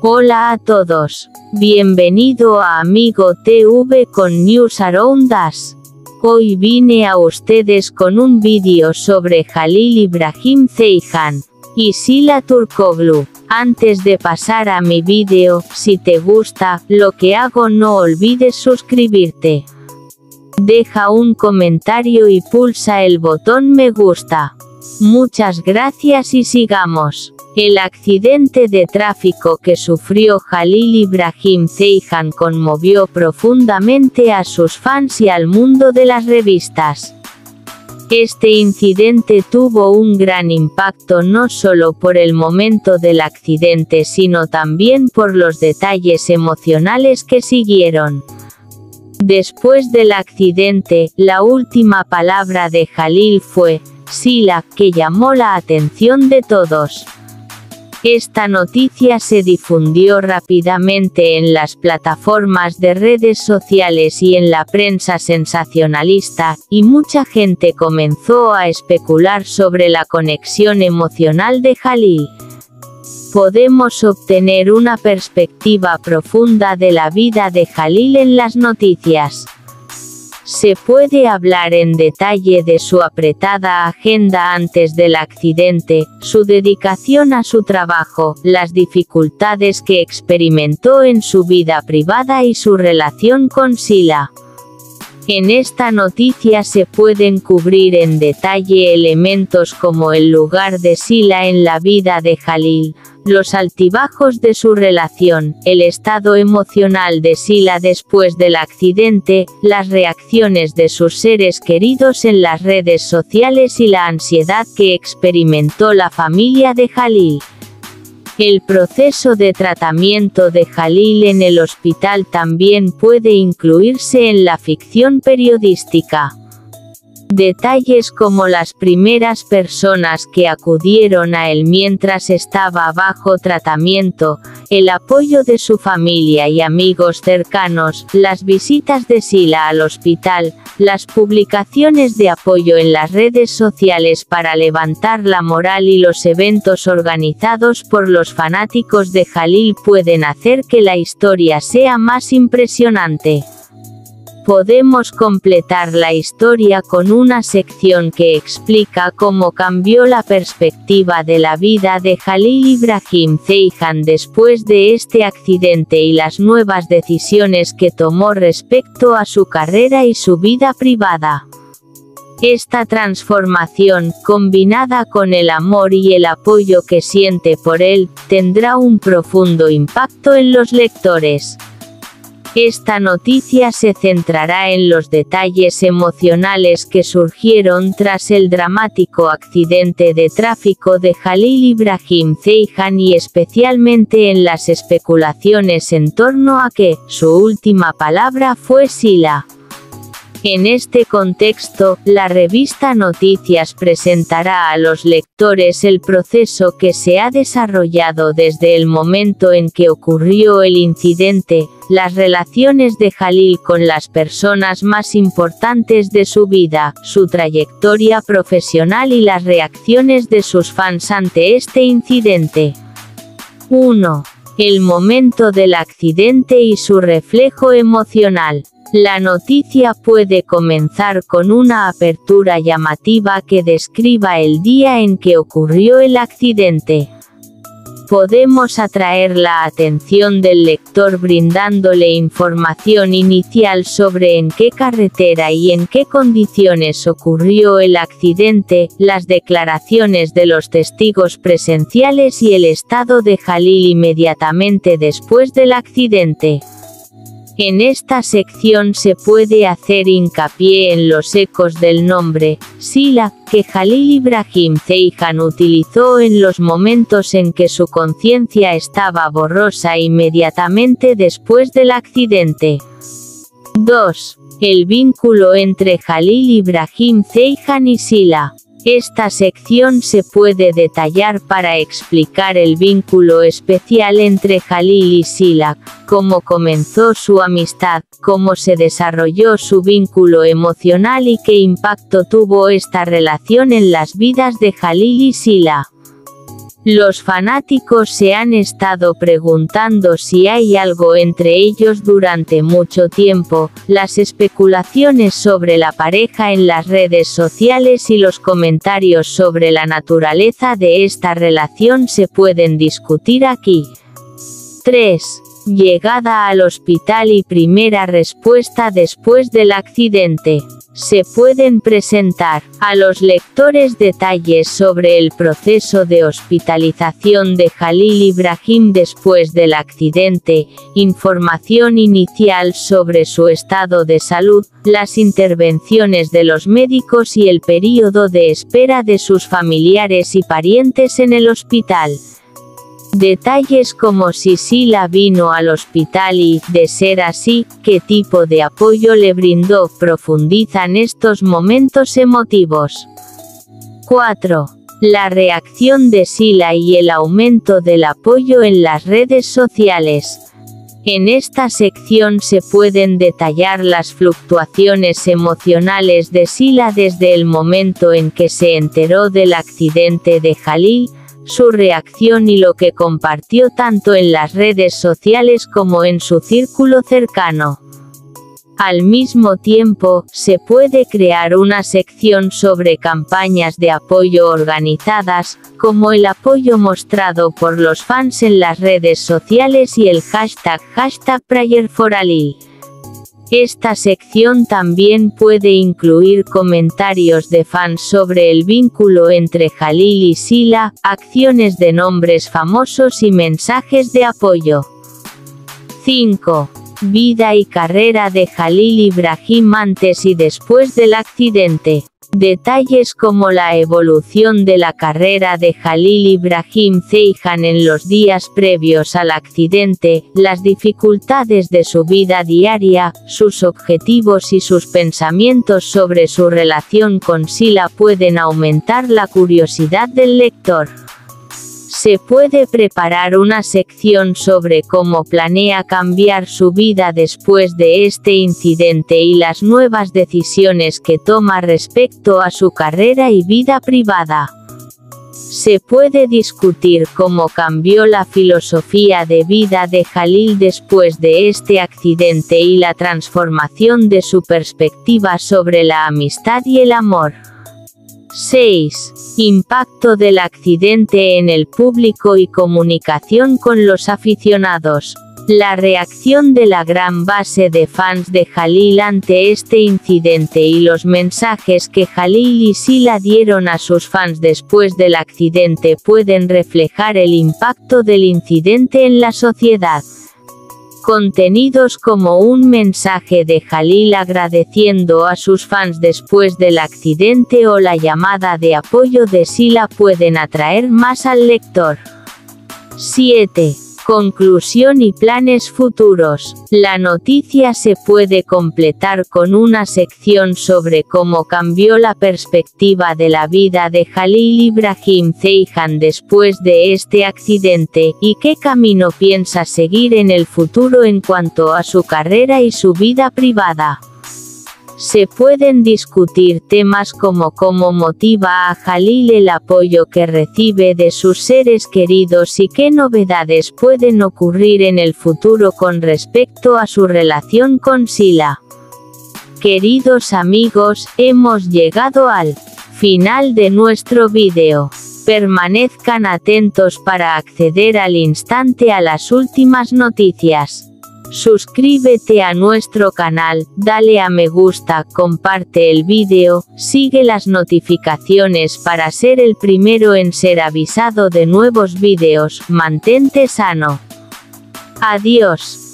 Hola a todos. Bienvenido a Amigo TV con News Around Us. Hoy vine a ustedes con un vídeo sobre Jalil Ibrahim Zeijan y Sila Turkoglu. Antes de pasar a mi vídeo, si te gusta lo que hago no olvides suscribirte. Deja un comentario y pulsa el botón me gusta. Muchas gracias y sigamos. El accidente de tráfico que sufrió Jalil Ibrahim Zeijan conmovió profundamente a sus fans y al mundo de las revistas. Este incidente tuvo un gran impacto no solo por el momento del accidente sino también por los detalles emocionales que siguieron. Después del accidente, la última palabra de Jalil fue, Sila, que llamó la atención de todos. Esta noticia se difundió rápidamente en las plataformas de redes sociales y en la prensa sensacionalista, y mucha gente comenzó a especular sobre la conexión emocional de Jalil. Podemos obtener una perspectiva profunda de la vida de Jalil en las noticias. Se puede hablar en detalle de su apretada agenda antes del accidente, su dedicación a su trabajo, las dificultades que experimentó en su vida privada y su relación con Sila. En esta noticia se pueden cubrir en detalle elementos como el lugar de Sila en la vida de Jalil, los altibajos de su relación, el estado emocional de Sila después del accidente, las reacciones de sus seres queridos en las redes sociales y la ansiedad que experimentó la familia de Jalil. El proceso de tratamiento de Jalil en el hospital también puede incluirse en la ficción periodística. Detalles como las primeras personas que acudieron a él mientras estaba bajo tratamiento, el apoyo de su familia y amigos cercanos, las visitas de Sila al hospital, las publicaciones de apoyo en las redes sociales para levantar la moral y los eventos organizados por los fanáticos de Jalil pueden hacer que la historia sea más impresionante podemos completar la historia con una sección que explica cómo cambió la perspectiva de la vida de Jalil Ibrahim Zeijan después de este accidente y las nuevas decisiones que tomó respecto a su carrera y su vida privada. Esta transformación, combinada con el amor y el apoyo que siente por él, tendrá un profundo impacto en los lectores. Esta noticia se centrará en los detalles emocionales que surgieron tras el dramático accidente de tráfico de Jalil Ibrahim Zeijan y especialmente en las especulaciones en torno a que, su última palabra fue Sila. En este contexto, la revista Noticias presentará a los lectores el proceso que se ha desarrollado desde el momento en que ocurrió el incidente, las relaciones de Jalil con las personas más importantes de su vida, su trayectoria profesional y las reacciones de sus fans ante este incidente. 1. El momento del accidente y su reflejo emocional. La noticia puede comenzar con una apertura llamativa que describa el día en que ocurrió el accidente. Podemos atraer la atención del lector brindándole información inicial sobre en qué carretera y en qué condiciones ocurrió el accidente, las declaraciones de los testigos presenciales y el estado de Jalil inmediatamente después del accidente. En esta sección se puede hacer hincapié en los ecos del nombre, Sila, que Jalil Ibrahim Zeijan utilizó en los momentos en que su conciencia estaba borrosa inmediatamente después del accidente. 2. El vínculo entre Jalil Ibrahim Zeijan y Sila. Esta sección se puede detallar para explicar el vínculo especial entre Jalil y Sila, cómo comenzó su amistad, cómo se desarrolló su vínculo emocional y qué impacto tuvo esta relación en las vidas de Jalil y Sila. Los fanáticos se han estado preguntando si hay algo entre ellos durante mucho tiempo, las especulaciones sobre la pareja en las redes sociales y los comentarios sobre la naturaleza de esta relación se pueden discutir aquí. 3. Llegada al hospital y primera respuesta después del accidente se pueden presentar a los lectores detalles sobre el proceso de hospitalización de Jalil Ibrahim después del accidente, información inicial sobre su estado de salud, las intervenciones de los médicos y el período de espera de sus familiares y parientes en el hospital. Detalles como si Sila vino al hospital y, de ser así, qué tipo de apoyo le brindó profundizan estos momentos emotivos. 4. La reacción de Sila y el aumento del apoyo en las redes sociales. En esta sección se pueden detallar las fluctuaciones emocionales de Sila desde el momento en que se enteró del accidente de Jalil, su reacción y lo que compartió tanto en las redes sociales como en su círculo cercano. Al mismo tiempo, se puede crear una sección sobre campañas de apoyo organizadas, como el apoyo mostrado por los fans en las redes sociales y el hashtag hashtag Prayer for Ali. Esta sección también puede incluir comentarios de fans sobre el vínculo entre Jalil y Sila, acciones de nombres famosos y mensajes de apoyo. 5. Vida y carrera de Jalil Ibrahim antes y después del accidente. Detalles como la evolución de la carrera de Jalil Ibrahim Zeijan en los días previos al accidente, las dificultades de su vida diaria, sus objetivos y sus pensamientos sobre su relación con Sila pueden aumentar la curiosidad del lector. Se puede preparar una sección sobre cómo planea cambiar su vida después de este incidente y las nuevas decisiones que toma respecto a su carrera y vida privada. Se puede discutir cómo cambió la filosofía de vida de Jalil después de este accidente y la transformación de su perspectiva sobre la amistad y el amor. 6. Impacto del accidente en el público y comunicación con los aficionados. La reacción de la gran base de fans de Jalil ante este incidente y los mensajes que Jalil y Sila dieron a sus fans después del accidente pueden reflejar el impacto del incidente en la sociedad contenidos como un mensaje de Jalil agradeciendo a sus fans después del accidente o la llamada de apoyo de Sila pueden atraer más al lector. 7. Conclusión y planes futuros. La noticia se puede completar con una sección sobre cómo cambió la perspectiva de la vida de Jalil Ibrahim Zeijan después de este accidente, y qué camino piensa seguir en el futuro en cuanto a su carrera y su vida privada. Se pueden discutir temas como cómo motiva a Jalil el apoyo que recibe de sus seres queridos y qué novedades pueden ocurrir en el futuro con respecto a su relación con Sila. Queridos amigos, hemos llegado al final de nuestro vídeo. Permanezcan atentos para acceder al instante a las últimas noticias. Suscríbete a nuestro canal, dale a me gusta, comparte el vídeo, sigue las notificaciones para ser el primero en ser avisado de nuevos vídeos, mantente sano. Adiós.